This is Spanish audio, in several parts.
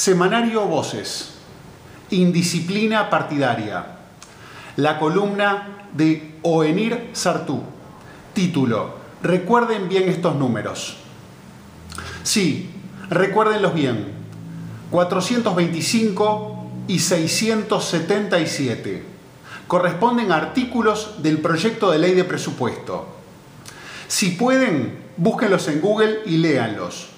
Semanario Voces. Indisciplina partidaria. La columna de Oenir Sartú. Título. Recuerden bien estos números. Sí, recuérdenlos bien. 425 y 677 corresponden a artículos del proyecto de ley de presupuesto. Si pueden, búsquenlos en Google y léanlos.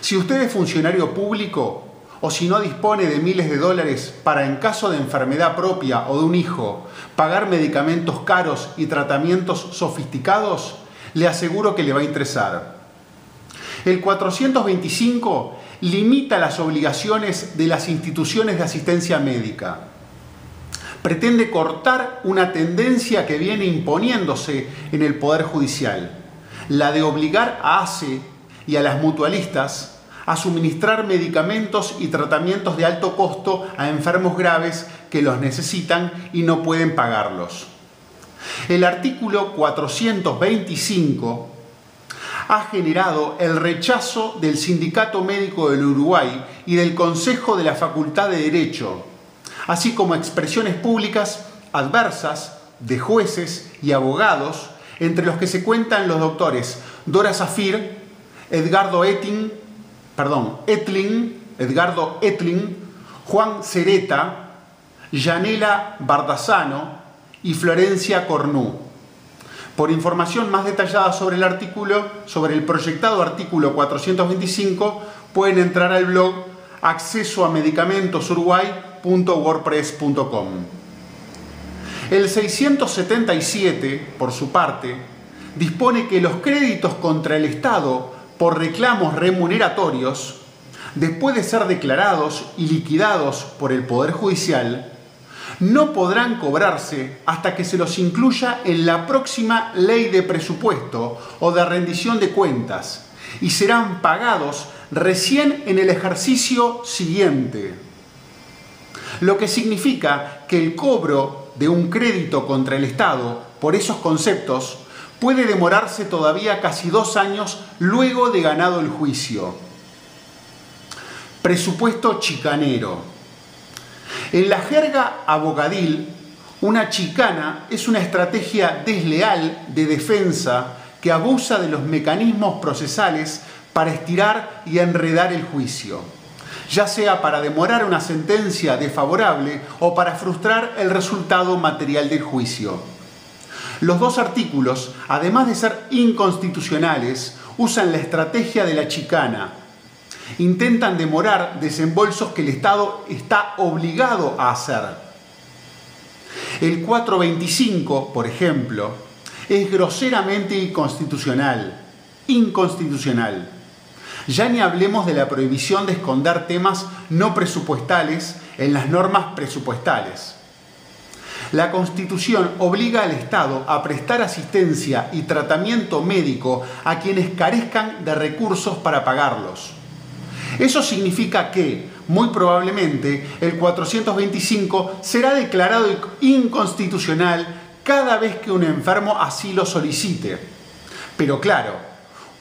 Si usted es funcionario público o si no dispone de miles de dólares para en caso de enfermedad propia o de un hijo pagar medicamentos caros y tratamientos sofisticados, le aseguro que le va a interesar. El 425 limita las obligaciones de las instituciones de asistencia médica. Pretende cortar una tendencia que viene imponiéndose en el Poder Judicial, la de obligar a ACE y a las mutualistas a suministrar medicamentos y tratamientos de alto costo a enfermos graves que los necesitan y no pueden pagarlos. El artículo 425 ha generado el rechazo del Sindicato Médico del Uruguay y del Consejo de la Facultad de Derecho, así como expresiones públicas adversas de jueces y abogados, entre los que se cuentan los doctores Dora Zafir, Edgardo Etting, perdón, Etling, Edgardo Etling, Juan Cereta, Yanela Bardazano y Florencia Cornú. Por información más detallada sobre el artículo, sobre el proyectado artículo 425, pueden entrar al blog acceso a medicamentosuruguay.wordpress.com. El 677, por su parte, dispone que los créditos contra el Estado por reclamos remuneratorios, después de ser declarados y liquidados por el Poder Judicial, no podrán cobrarse hasta que se los incluya en la próxima ley de presupuesto o de rendición de cuentas y serán pagados recién en el ejercicio siguiente. Lo que significa que el cobro de un crédito contra el Estado por esos conceptos puede demorarse todavía casi dos años luego de ganado el juicio. Presupuesto chicanero. En la jerga abogadil, una chicana es una estrategia desleal de defensa que abusa de los mecanismos procesales para estirar y enredar el juicio, ya sea para demorar una sentencia desfavorable o para frustrar el resultado material del juicio. Los dos artículos, además de ser inconstitucionales, usan la estrategia de la chicana, intentan demorar desembolsos que el Estado está obligado a hacer. El 425, por ejemplo, es groseramente inconstitucional. Inconstitucional. Ya ni hablemos de la prohibición de esconder temas no presupuestales en las normas presupuestales. La Constitución obliga al Estado a prestar asistencia y tratamiento médico a quienes carezcan de recursos para pagarlos. Eso significa que, muy probablemente, el 425 será declarado inconstitucional cada vez que un enfermo así lo solicite. Pero claro,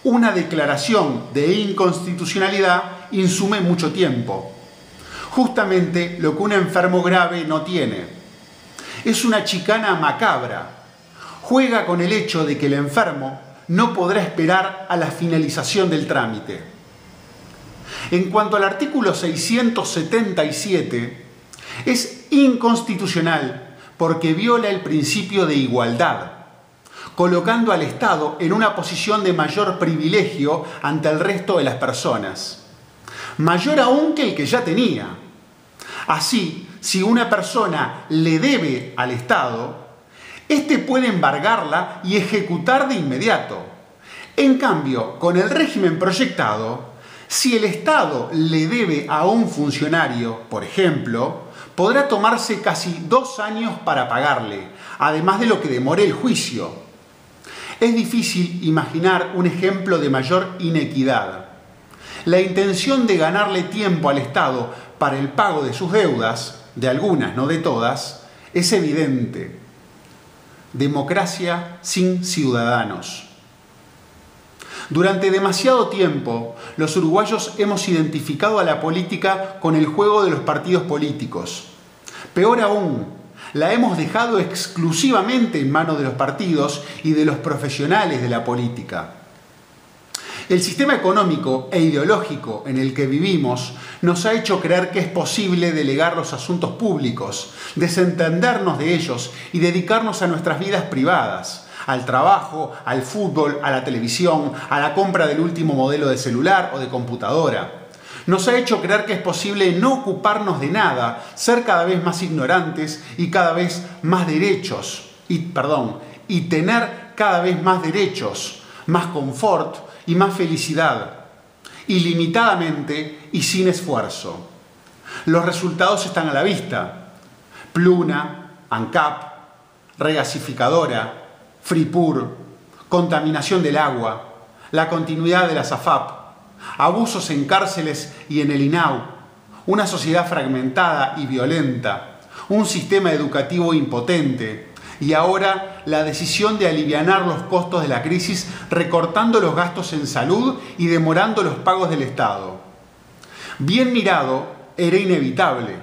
una declaración de inconstitucionalidad insume mucho tiempo. Justamente lo que un enfermo grave no tiene. Es una chicana macabra. Juega con el hecho de que el enfermo no podrá esperar a la finalización del trámite. En cuanto al artículo 677, es inconstitucional porque viola el principio de igualdad, colocando al Estado en una posición de mayor privilegio ante el resto de las personas, mayor aún que el que ya tenía. Así, si una persona le debe al Estado, éste puede embargarla y ejecutar de inmediato. En cambio, con el régimen proyectado, si el Estado le debe a un funcionario, por ejemplo, podrá tomarse casi dos años para pagarle, además de lo que demore el juicio. Es difícil imaginar un ejemplo de mayor inequidad. La intención de ganarle tiempo al Estado para el pago de sus deudas, de algunas, no de todas, es evidente. Democracia sin ciudadanos. Durante demasiado tiempo, los uruguayos hemos identificado a la política con el juego de los partidos políticos. Peor aún, la hemos dejado exclusivamente en manos de los partidos y de los profesionales de la política. El sistema económico e ideológico en el que vivimos nos ha hecho creer que es posible delegar los asuntos públicos, desentendernos de ellos y dedicarnos a nuestras vidas privadas, al trabajo, al fútbol, a la televisión, a la compra del último modelo de celular o de computadora. Nos ha hecho creer que es posible no ocuparnos de nada, ser cada vez más ignorantes y cada vez más derechos, y perdón, y tener cada vez más derechos, más confort, y más felicidad, ilimitadamente y sin esfuerzo. Los resultados están a la vista. Pluna, ANCAP, regasificadora, Fripur, contaminación del agua, la continuidad de la SAFAP, abusos en cárceles y en el INAU, una sociedad fragmentada y violenta, un sistema educativo impotente, y ahora la decisión de aliviar los costos de la crisis recortando los gastos en salud y demorando los pagos del Estado. Bien mirado, era inevitable.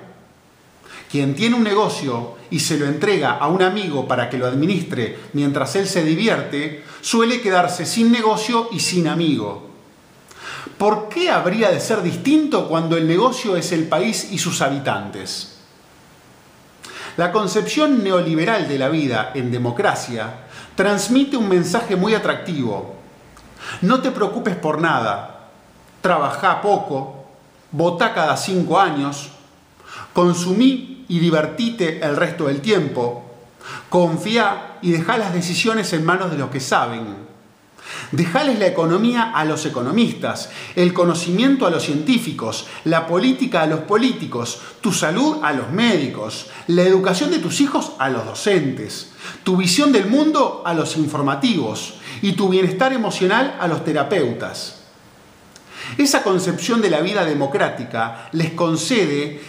Quien tiene un negocio y se lo entrega a un amigo para que lo administre mientras él se divierte, suele quedarse sin negocio y sin amigo. ¿Por qué habría de ser distinto cuando el negocio es el país y sus habitantes? La concepción neoliberal de la vida en democracia transmite un mensaje muy atractivo. No te preocupes por nada, trabaja poco, vota cada cinco años, consumí y divertite el resto del tiempo, confía y deja las decisiones en manos de los que saben. Dejales la economía a los economistas, el conocimiento a los científicos, la política a los políticos, tu salud a los médicos, la educación de tus hijos a los docentes, tu visión del mundo a los informativos y tu bienestar emocional a los terapeutas. Esa concepción de la vida democrática les concede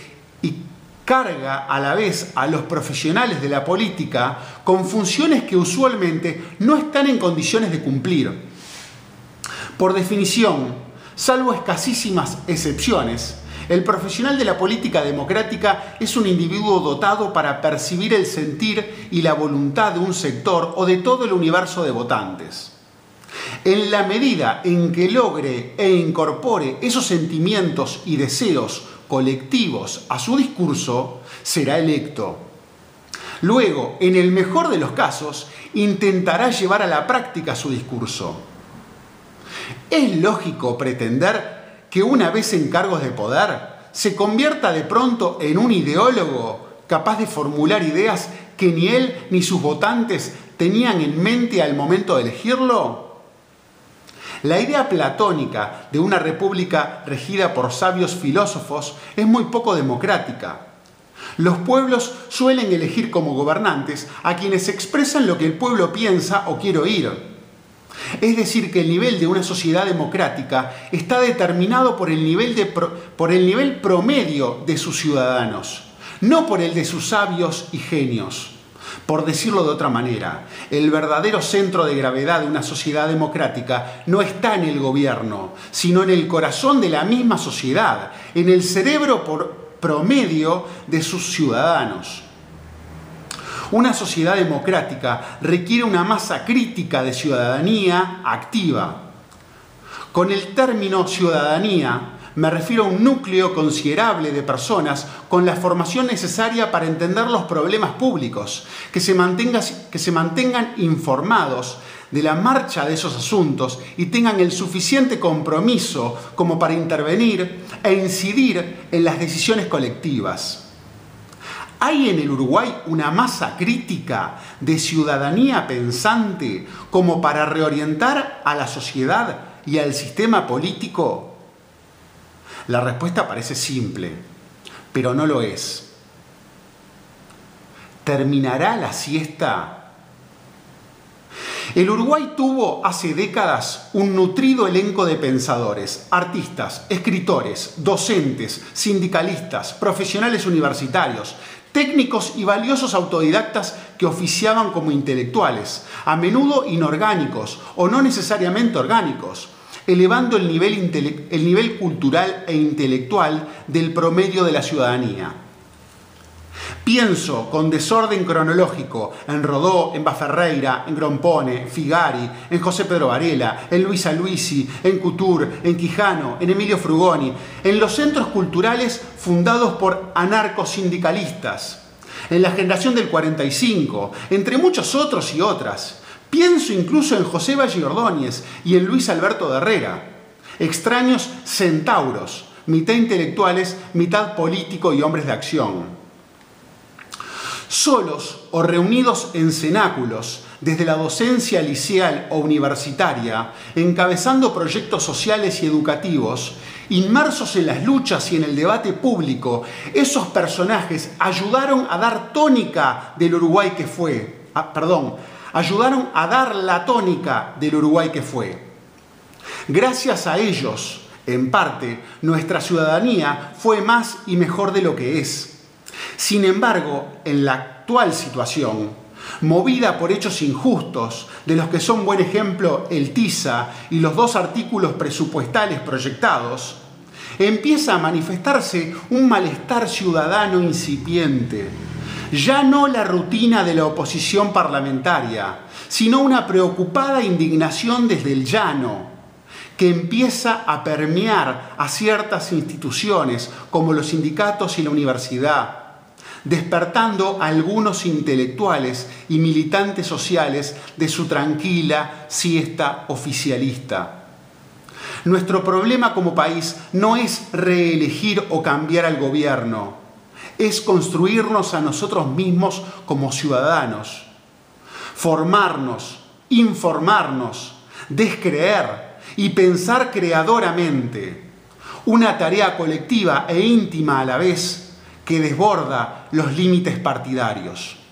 y carga a la vez a los profesionales de la política con funciones que usualmente no están en condiciones de cumplir. Por definición, salvo escasísimas excepciones, el profesional de la política democrática es un individuo dotado para percibir el sentir y la voluntad de un sector o de todo el universo de votantes. En la medida en que logre e incorpore esos sentimientos y deseos colectivos a su discurso, será electo. Luego, en el mejor de los casos, intentará llevar a la práctica su discurso. Es lógico pretender que una vez en cargos de poder se convierta de pronto en un ideólogo capaz de formular ideas que ni él ni sus votantes tenían en mente al momento de elegirlo? La idea platónica de una república regida por sabios filósofos es muy poco democrática. Los pueblos suelen elegir como gobernantes a quienes expresan lo que el pueblo piensa o quiere oír. Es decir, que el nivel de una sociedad democrática está determinado por el nivel, por el nivel promedio de sus ciudadanos, no por el de sus sabios y genios. Por decirlo de otra manera, el verdadero centro de gravedad de una sociedad democrática no está en el gobierno, sino en el corazón de la misma sociedad, en el cerebro promedio de sus ciudadanos. Una sociedad democrática requiere una masa crítica de ciudadanía activa. Con el término ciudadanía me refiero a un núcleo considerable de personas con la formación necesaria para entender los problemas públicos, que se, se mantengan informados de la marcha de esos asuntos y tengan el suficiente compromiso como para intervenir e incidir en las decisiones colectivas. ¿Hay en el Uruguay una masa crítica de ciudadanía pensante como para reorientar a la sociedad y al sistema político? La respuesta parece simple, pero no lo es. ¿Terminará la siesta? El Uruguay tuvo hace décadas un nutrido elenco de pensadores, artistas, escritores, docentes, sindicalistas, profesionales universitarios, técnicos y valiosos autodidactas que oficiaban como intelectuales, a menudo inorgánicos o no necesariamente orgánicos, elevando el nivel, el nivel cultural e intelectual del promedio de la ciudadanía. Pienso con desorden cronológico en Rodó, en Baferreira, en Grompone, Figari, en José Pedro Varela, en Luisa Luisi, en Couture, en Quijano, en Emilio Frugoni, en los centros culturales fundados por anarcosindicalistas, en la generación del 45, entre muchos otros y otras. Pienso incluso en José Valle Ordóñez y en Luis Alberto de Herrera, extraños centauros, mitad intelectuales, mitad político y hombres de acción. Solos o reunidos en cenáculos, desde la docencia liceal o universitaria, encabezando proyectos sociales y educativos, inmersos en las luchas y en el debate público, esos personajes ayudaron a dar tónica del Uruguay que fue, ah, perdón, ayudaron a dar la tónica del Uruguay que fue. Gracias a ellos, en parte, nuestra ciudadanía fue más y mejor de lo que es. Sin embargo, en la actual situación, movida por hechos injustos, de los que son buen ejemplo el TISA y los dos artículos presupuestales proyectados, empieza a manifestarse un malestar ciudadano incipiente. Ya no la rutina de la oposición parlamentaria, sino una preocupada indignación desde el llano, que empieza a permear a ciertas instituciones como los sindicatos y la universidad, despertando a algunos intelectuales y militantes sociales de su tranquila siesta oficialista. Nuestro problema como país no es reelegir o cambiar al gobierno, es construirnos a nosotros mismos como ciudadanos, formarnos, informarnos, descreer y pensar creadoramente, una tarea colectiva e íntima a la vez que desborda los límites partidarios.